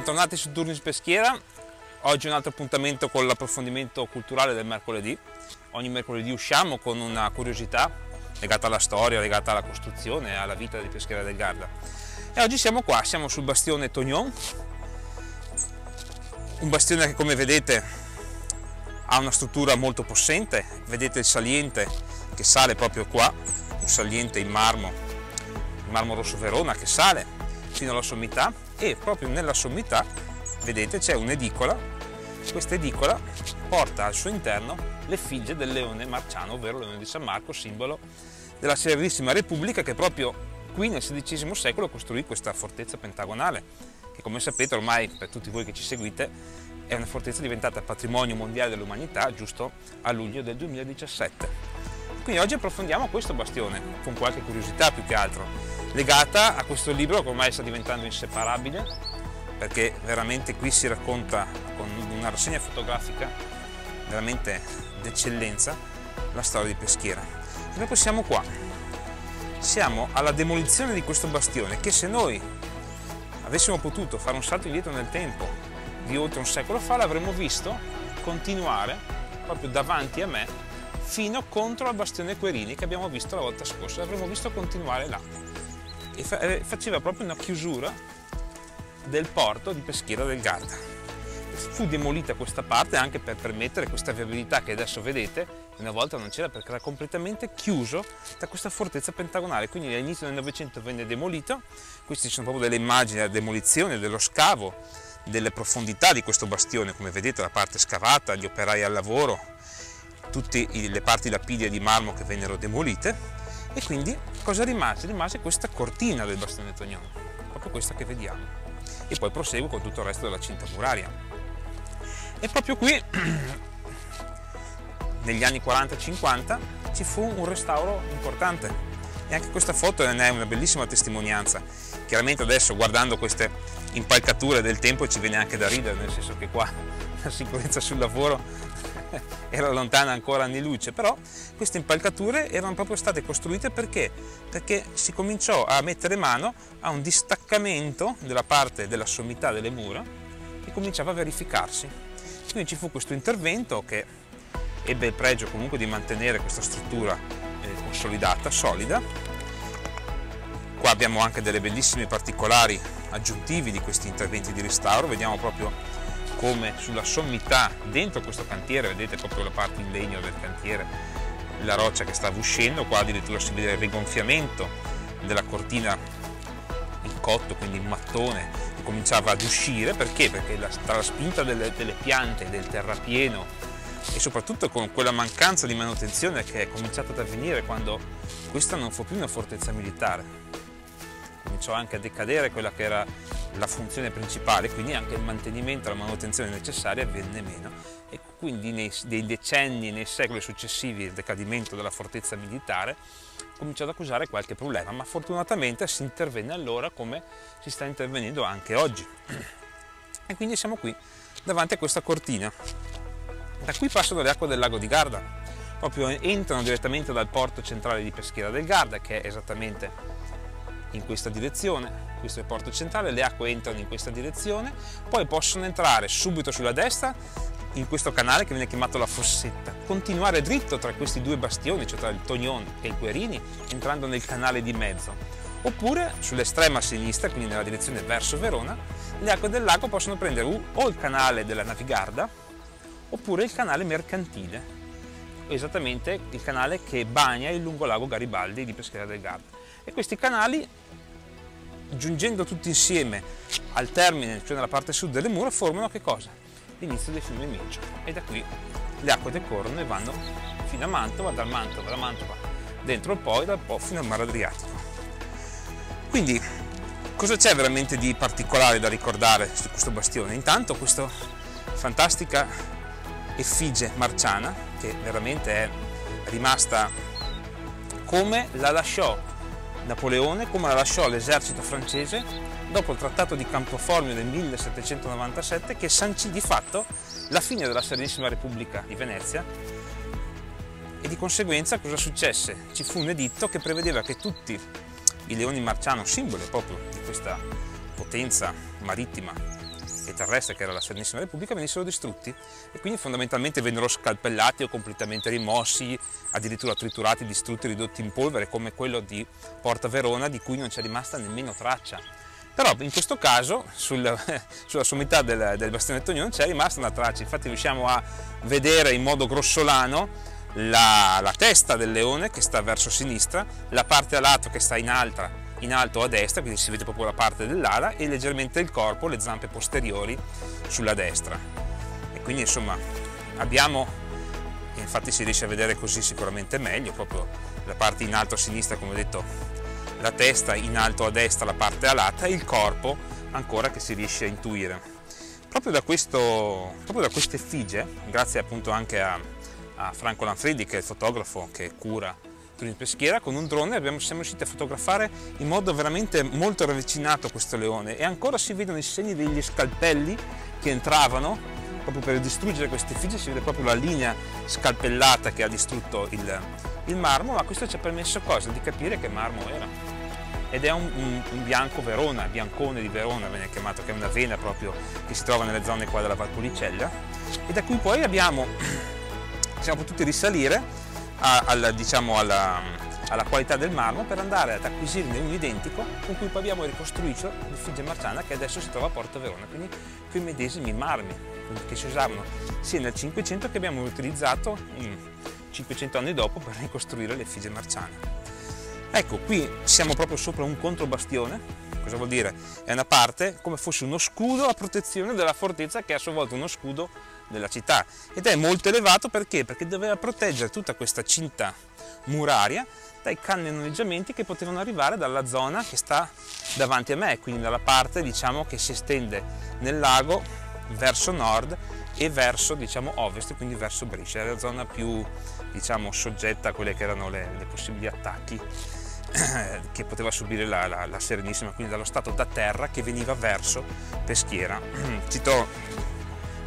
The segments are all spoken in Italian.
Bentornati su Turnis Peschiera, oggi un altro appuntamento con l'approfondimento culturale del mercoledì. Ogni mercoledì usciamo con una curiosità legata alla storia, legata alla costruzione, alla vita di Peschiera del Garda. E oggi siamo qua, siamo sul bastione Tognon, un bastione che come vedete ha una struttura molto possente, vedete il saliente che sale proprio qua, un saliente in marmo, in marmo rosso Verona che sale fino alla sommità e proprio nella sommità vedete c'è un'edicola. Questa edicola porta al suo interno l'effigie del leone marciano ovvero leone di San Marco simbolo della Serenissima Repubblica che proprio qui nel XVI secolo costruì questa fortezza pentagonale che come sapete ormai per tutti voi che ci seguite è una fortezza diventata patrimonio mondiale dell'umanità giusto a luglio del 2017 quindi oggi approfondiamo questo bastione con qualche curiosità più che altro legata a questo libro che ormai sta diventando inseparabile perché veramente qui si racconta con una rassegna fotografica veramente d'eccellenza la storia di Peschiera. E noi siamo qua, siamo alla demolizione di questo bastione che se noi avessimo potuto fare un salto indietro nel tempo di oltre un secolo fa l'avremmo visto continuare proprio davanti a me fino contro al bastione Querini che abbiamo visto la volta scorsa, l'avremmo visto continuare là e faceva proprio una chiusura del porto di Peschiera del Garda. Fu demolita questa parte anche per permettere questa viabilità che adesso vedete, una volta non c'era perché era completamente chiuso da questa fortezza pentagonale, quindi all'inizio del Novecento venne demolito, queste sono proprio delle immagini della demolizione, dello scavo, delle profondità di questo bastione, come vedete la parte scavata, gli operai al lavoro, tutte le parti lapidee di marmo che vennero demolite e quindi cosa rimase? Rimase questa cortina del bastone tognone, proprio questa che vediamo. E poi proseguo con tutto il resto della cinta muraria. E proprio qui, negli anni 40-50, ci fu un restauro importante. E anche questa foto ne è una bellissima testimonianza. Chiaramente adesso guardando queste impalcature del tempo ci viene anche da ridere, nel senso che qua la sicurezza sul lavoro era lontana ancora anni luce, però queste impalcature erano proprio state costruite perché? Perché si cominciò a mettere mano a un distaccamento della parte della sommità delle mura che cominciava a verificarsi. Quindi ci fu questo intervento che ebbe il pregio comunque di mantenere questa struttura eh, consolidata, solida. Qua abbiamo anche delle bellissime particolari aggiuntivi di questi interventi di restauro, vediamo proprio come sulla sommità dentro questo cantiere, vedete proprio la parte in legno del cantiere, la roccia che stava uscendo, qua addirittura si vede il rigonfiamento della cortina in cotto, quindi in mattone, che cominciava ad uscire, perché? Perché la, tra la spinta delle, delle piante, del terrapieno e soprattutto con quella mancanza di manutenzione che è cominciata ad avvenire quando questa non fu più una fortezza militare, cominciò anche a decadere quella che era la funzione principale, quindi anche il mantenimento e la manutenzione necessaria venne meno e quindi nei, nei decenni, nei secoli successivi al decadimento della fortezza militare cominciò ad accusare qualche problema, ma fortunatamente si intervenne allora come si sta intervenendo anche oggi. E quindi siamo qui davanti a questa cortina. Da qui passano le acque del lago di Garda, proprio entrano direttamente dal porto centrale di Peschiera del Garda, che è esattamente in questa direzione, questo è il porto centrale, le acque entrano in questa direzione, poi possono entrare subito sulla destra in questo canale che viene chiamato la fossetta, continuare dritto tra questi due bastioni, cioè tra il Tognon e il Querini, entrando nel canale di mezzo. Oppure sull'estrema sinistra, quindi nella direzione verso Verona, le acque del lago possono prendere o il canale della Navigarda oppure il canale mercantile, esattamente il canale che bagna il lungolago Garibaldi di Peschiera del Garda. E questi canali giungendo tutti insieme al termine, cioè nella parte sud delle mura, formano che cosa? L'inizio del fiume Mincio e da qui le acque decorrono e vanno fino a Mantova, dal Mantova, da Mantova dentro il Po e dal Po fino al mare Adriatico. Quindi cosa c'è veramente di particolare da ricordare su questo bastione? Intanto questa fantastica effigie marciana che veramente è rimasta come la lasciò Napoleone come la lasciò all'esercito francese dopo il trattato di Campoformio del 1797 che sancì di fatto la fine della Serenissima Repubblica di Venezia e di conseguenza cosa successe? Ci fu un editto che prevedeva che tutti i leoni marciano, simbolo proprio di questa potenza marittima e terrestre, che era la Serenissima Repubblica, venissero distrutti e quindi fondamentalmente vennero scalpellati o completamente rimossi, addirittura triturati, distrutti, ridotti in polvere, come quello di Porta Verona, di cui non c'è rimasta nemmeno traccia. Però in questo caso sul, sulla sommità del, del bastione Tognone c'è rimasta una traccia, infatti riusciamo a vedere in modo grossolano la, la, testa del leone che sta verso sinistra, la parte a lato che sta in, alta, in alto a destra, quindi si vede proprio la parte dell'ala, e leggermente il corpo, le zampe posteriori sulla destra. E quindi insomma abbiamo, infatti si riesce a vedere così sicuramente meglio, proprio la parte in alto a sinistra come ho detto, la testa in alto a destra, la parte alata e il corpo ancora che si riesce a intuire. Proprio da, questo, proprio da queste effigie, grazie appunto anche a a Franco Lanfredi che è il fotografo che cura Turismo Peschiera, con un drone abbiamo, siamo riusciti a fotografare in modo veramente molto ravvicinato questo leone e ancora si vedono i segni degli scalpelli che entravano proprio per distruggere queste effigie, si vede proprio la linea scalpellata che ha distrutto il, il marmo, ma questo ci ha permesso cosa? Di capire che marmo era. Ed è un, un, un, bianco Verona, biancone di Verona viene chiamato, che è una vena proprio che si trova nelle zone qua della Valpolicella. E da cui poi abbiamo siamo potuti risalire a, diciamo, alla, alla, qualità del marmo per andare ad acquisirne un identico con cui poi abbiamo ricostruito l'effigie marciana che adesso si trova a Porta Verona, quindi quei medesimi marmi che si usavano sia nel 500 che abbiamo utilizzato 500 anni dopo per ricostruire l'effigie marciana. Ecco, qui siamo proprio sopra un controbastione, cosa vuol dire? È una parte come fosse uno scudo a protezione della fortezza che è a sua volta uno scudo della città ed è molto elevato perché? Perché doveva proteggere tutta questa cinta muraria dai cannoneggiamenti che potevano arrivare dalla zona che sta davanti a me, quindi dalla parte diciamo che si estende nel lago verso nord e verso diciamo ovest, quindi verso Brescia, era la zona più diciamo soggetta a quelle che erano le, le possibili attacchi che poteva subire la, la, la, Serenissima, quindi dallo stato da terra che veniva verso Peschiera. Cito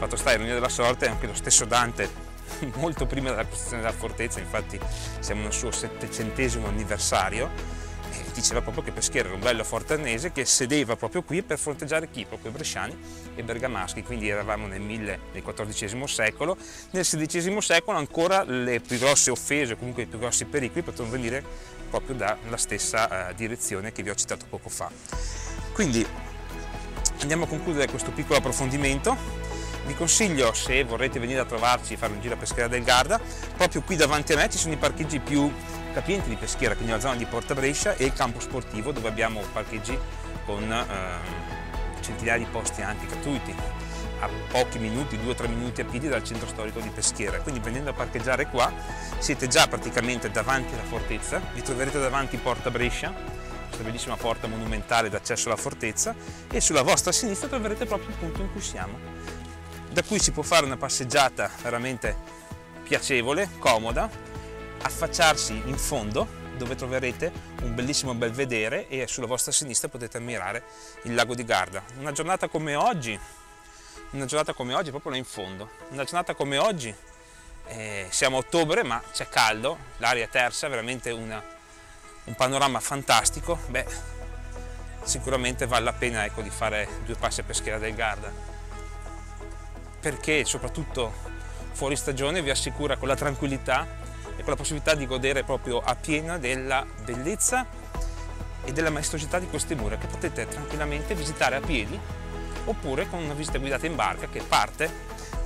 fatto stare ironia della sorte anche lo stesso Dante molto prima della costruzione della fortezza infatti siamo nel suo settecentesimo anniversario diceva proprio che Peschiera era un bello fortanese che sedeva proprio qui per fronteggiare chi? proprio bresciani e bergamaschi. Quindi eravamo nel, nel XIV secolo. Nel XVI secolo ancora le più grosse offese comunque i più grossi pericoli potevano venire proprio dalla stessa uh, direzione che vi ho citato poco fa. Quindi andiamo a concludere questo piccolo approfondimento vi consiglio se vorrete venire a trovarci e fare un giro a Peschiera del Garda, proprio qui davanti a me ci sono i parcheggi più capienti di Peschiera, quindi la zona di Porta Brescia e il campo sportivo dove abbiamo parcheggi con eh, centinaia di posti anche gratuiti a pochi minuti, due o tre minuti a piedi dal centro storico di Peschiera. Quindi venendo a parcheggiare qua siete già praticamente davanti alla fortezza, vi troverete davanti Porta Brescia, questa bellissima porta monumentale d'accesso alla fortezza e sulla vostra sinistra troverete proprio il punto in cui siamo da cui si può fare una passeggiata veramente piacevole, comoda, affacciarsi in fondo dove troverete un bellissimo belvedere e sulla vostra sinistra potete ammirare il lago di Garda. Una giornata come oggi, una giornata come oggi proprio là in fondo, una giornata come oggi, eh, siamo a ottobre ma c'è caldo, l'aria tersa, veramente una, un panorama fantastico, beh sicuramente vale la pena ecco, di fare due passi a Peschiera del Garda perché soprattutto fuori stagione vi assicura con la tranquillità e con la possibilità di godere proprio a pieno della bellezza e della maestosità di queste mura che potete tranquillamente visitare a piedi oppure con una visita guidata in barca che parte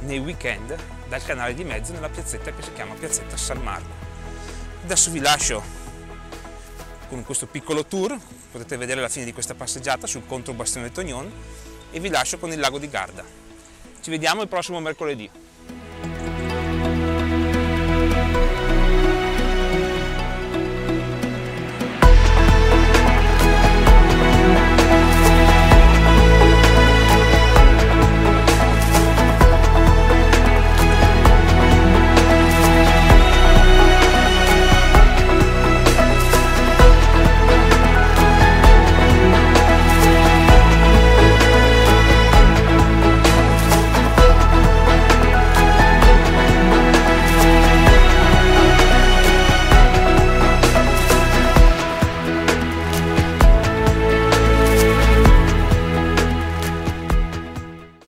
nei weekend dal canale di mezzo nella piazzetta che si chiama Piazzetta San Marco. Adesso vi lascio con questo piccolo tour, potete vedere la fine di questa passeggiata sul contro Bastione Tognon e vi lascio con il lago di Garda. Ci vediamo il prossimo mercoledì.